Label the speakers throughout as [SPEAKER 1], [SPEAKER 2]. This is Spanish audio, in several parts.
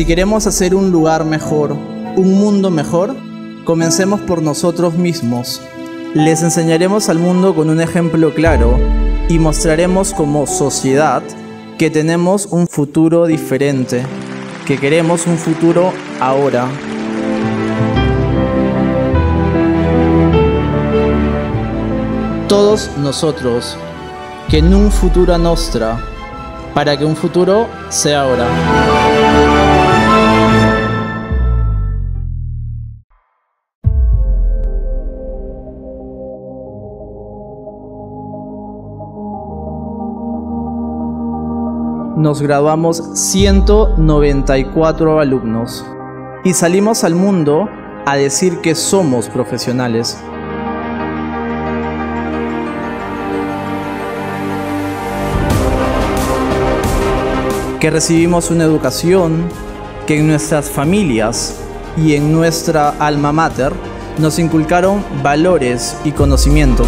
[SPEAKER 1] Si queremos hacer un lugar mejor, un mundo mejor, comencemos por nosotros mismos. Les enseñaremos al mundo con un ejemplo claro y mostraremos como sociedad que tenemos un futuro diferente, que queremos un futuro ahora. Todos nosotros, que en un futuro nostra, para que un futuro sea ahora. Nos graduamos 194 alumnos y salimos al mundo a decir que somos profesionales. Que recibimos una educación, que en nuestras familias y en nuestra alma mater nos inculcaron valores y conocimiento.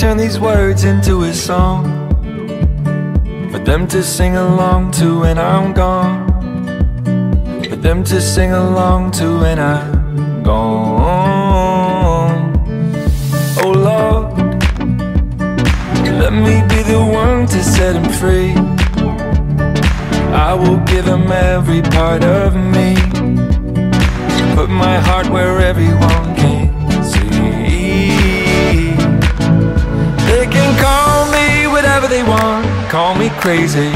[SPEAKER 2] Turn these words into a song. For them to sing along to when I'm gone. For them to sing along to when I'm gone. Oh Lord Let me be the one to set him free. I will give him every part of me. Put my heart where everyone can crazy.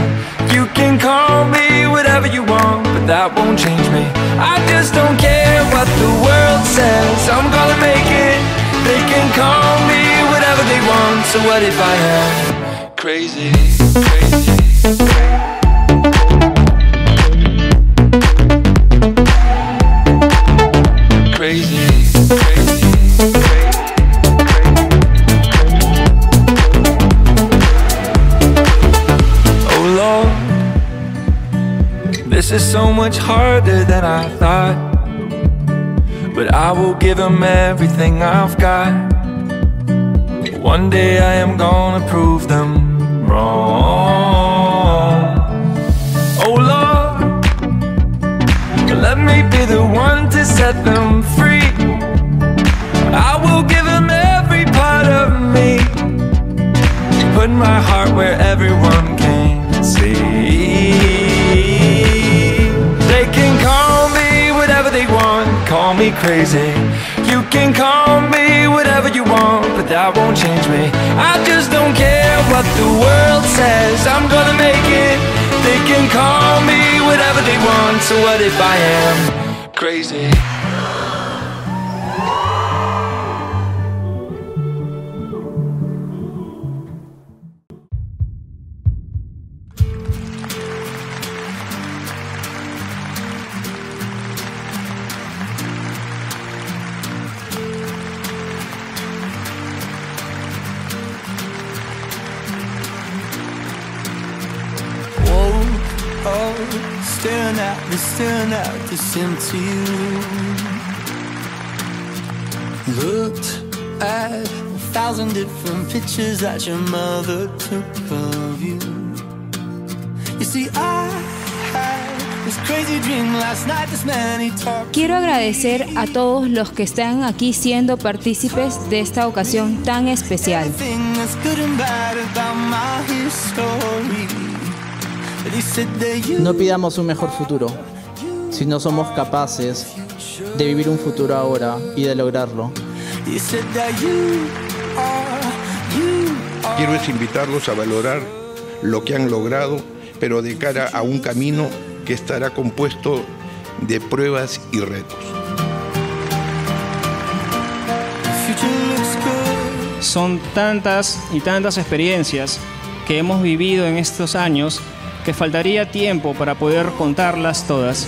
[SPEAKER 2] You can call me whatever you want But that won't change me. I just don't care what the world says. I'm gonna make it. They can call me whatever they want. So what if I am crazy, crazy. Is so much harder than I thought. But I will give them everything I've got. One day I am gonna prove them call me crazy. You can call me whatever you want But that won't change me. I just don't care what the world says. I'm gonna make it. They can call me whatever they want So what if I am crazy?
[SPEAKER 3] Staring at me, staring at this empty room. Looked at a thousand different pictures that your mother took of you. You see, I
[SPEAKER 4] Quiero agradecer a todos los que están aquí siendo partícipes de esta ocasión tan especial.
[SPEAKER 1] No pidamos un mejor futuro, si no somos capaces de vivir un futuro ahora y de lograrlo.
[SPEAKER 5] Quiero es invitarlos a valorar lo que han logrado, pero de cara a un camino que estará compuesto de pruebas y retos.
[SPEAKER 6] Son tantas y tantas experiencias que hemos vivido en estos años que faltaría tiempo para poder contarlas todas.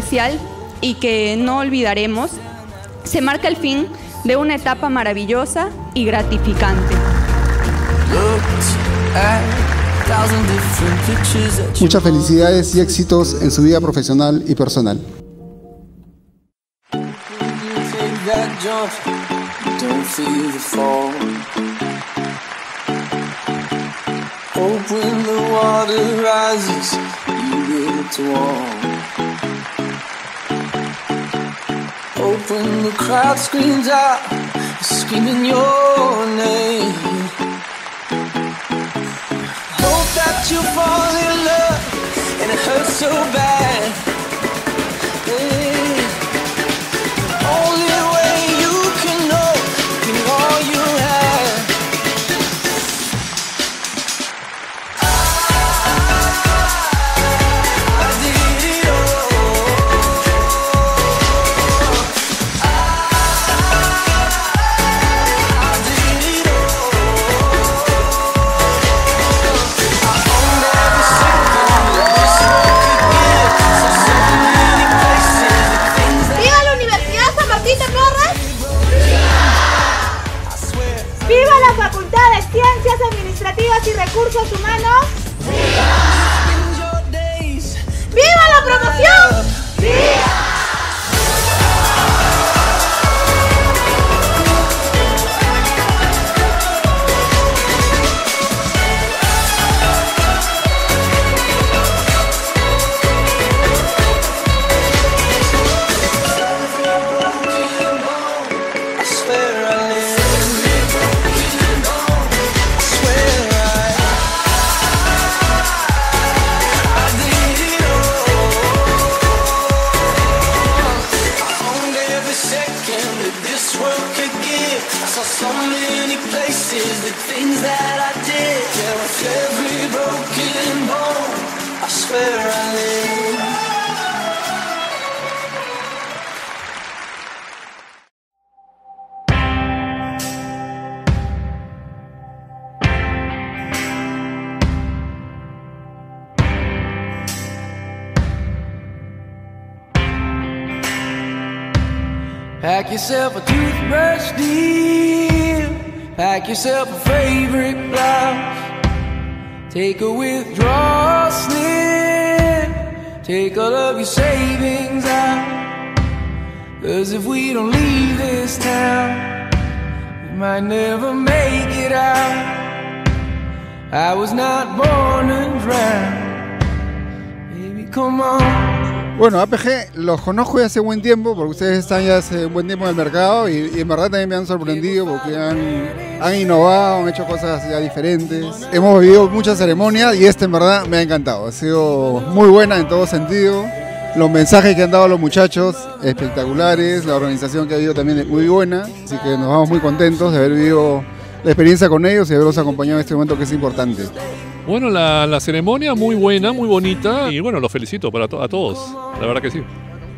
[SPEAKER 7] Especial y que no olvidaremos, se marca el fin de una etapa maravillosa y gratificante.
[SPEAKER 8] Muchas felicidades y éxitos en su vida profesional y personal.
[SPEAKER 3] Hope when the water rises, you wall. Hope when the crowd screams out, screaming your name. Hope that you fall in love and it hurts so bad. Pack yourself a toothbrush, dear. Pack yourself a favorite blouse. Take a withdrawal slip. Take all of your savings out. Cause if we don't leave this town, we might never make it out. I was not born to drown. Baby, come on.
[SPEAKER 8] Bueno, APG los conozco ya hace buen tiempo, porque ustedes están ya hace buen tiempo en el mercado y, en verdad también me han sorprendido porque han, han innovado, han hecho cosas ya diferentes. Hemos vivido muchas ceremonias y esta en verdad me ha encantado. Ha sido muy buena en todo sentido. Los mensajes que han dado los muchachos, espectaculares. La organización que ha habido también es muy buena. Así que nos vamos muy contentos de haber vivido la experiencia con ellos y haberlos acompañado en este momento que es importante.
[SPEAKER 9] Bueno, la, la ceremonia muy buena, muy bonita y bueno, los felicito para to- a todos, la verdad que sí.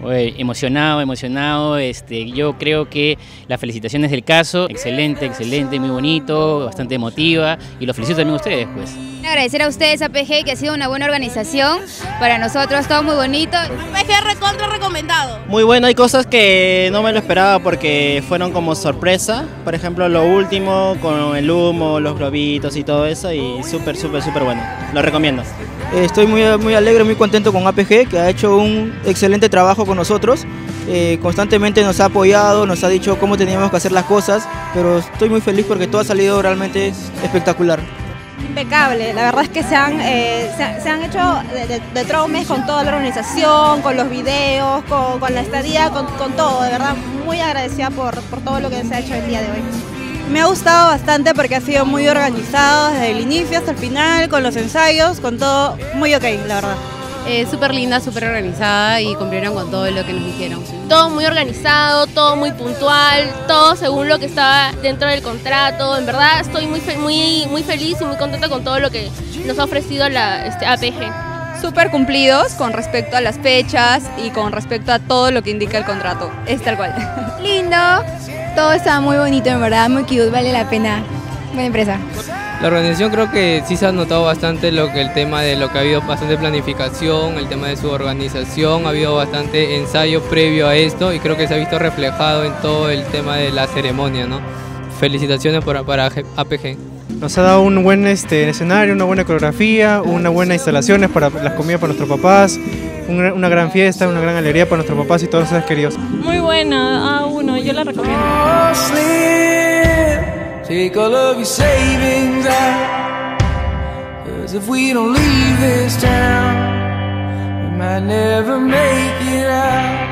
[SPEAKER 10] Oye, emocionado, emocionado. Este, yo creo que la felicitación es del caso. Excelente, excelente, muy bonito, bastante emotiva. Y los felicito también a ustedes, pues.
[SPEAKER 11] Agradecer a ustedes, APG, que ha sido una buena organización. Para nosotros, todo muy bonito.
[SPEAKER 12] APG recontra recomendado.
[SPEAKER 13] Muy bueno, hay cosas que no me lo esperaba porque fueron como sorpresa. Por ejemplo, lo último con el humo, los globitos y todo eso. Y súper, súper, súper bueno. Lo recomiendo.
[SPEAKER 14] Eh, Estoy muy, muy alegre, muy contento con APG, que ha hecho un excelente trabajo con nosotros. Eh, constantemente nos ha apoyado, nos ha dicho cómo teníamos que hacer las cosas, pero estoy muy feliz porque todo ha salido realmente espectacular.
[SPEAKER 15] Impecable, la verdad es que se han, eh, se, han hecho de, de, de con toda la organización, con los videos, con, la estadía, con, con todo, de verdad muy agradecida por, por todo lo que se ha hecho el día de hoy.
[SPEAKER 16] Me ha gustado bastante porque ha sido muy organizado desde el inicio hasta el final, con los ensayos, con todo muy ok, la verdad.
[SPEAKER 17] Eh, súper linda, súper organizada y cumplieron con todo lo que nos dijeron.
[SPEAKER 12] Todo muy organizado, todo muy puntual, todo según lo que estaba dentro del contrato. En verdad estoy muy, fe- muy, muy feliz y muy contenta con todo lo que nos ha ofrecido la este, APG.
[SPEAKER 18] Súper cumplidos con respecto a las fechas y con respecto a todo lo que indica el contrato. Es tal cual.
[SPEAKER 11] Lindo. Todo está muy bonito, en verdad, muy cute, vale la pena. Buena empresa.
[SPEAKER 19] La organización creo que sí se ha notado bastante lo que el tema de lo que ha habido bastante planificación, el tema de su organización, ha habido bastante ensayo previo a esto y creo que se ha visto reflejado en todo el tema de la ceremonia, ¿no? Felicitaciones para, para APG.
[SPEAKER 20] Nos ha dado un buen este, escenario, una buena coreografía, una buena instalaciones para las comidas para nuestros papás, una, una gran fiesta, una gran alegría para nuestros papás y todos los seres queridos.
[SPEAKER 21] Muy buena, a uno, yo la recomiendo.
[SPEAKER 3] Take all of your savings out. Cause if we don't leave this town, we might never make it out.